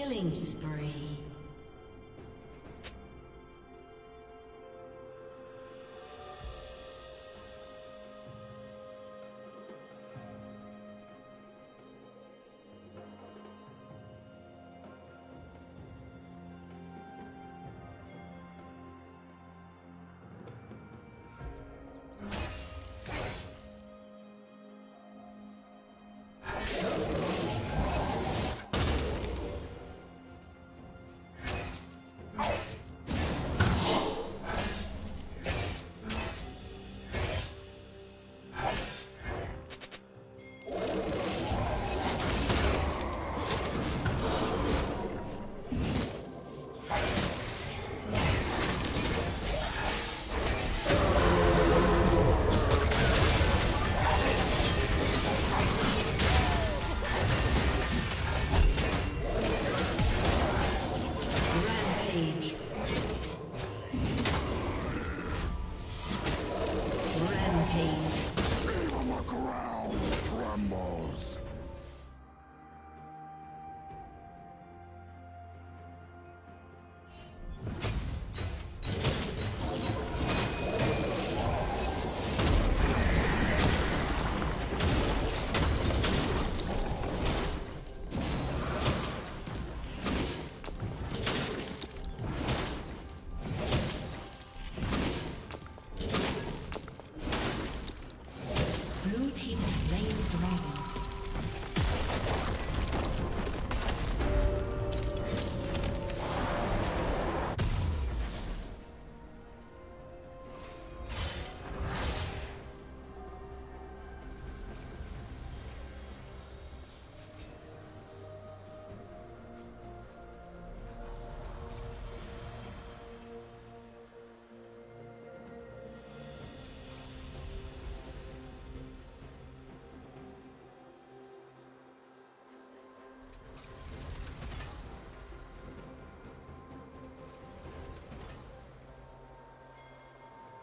Killing spree.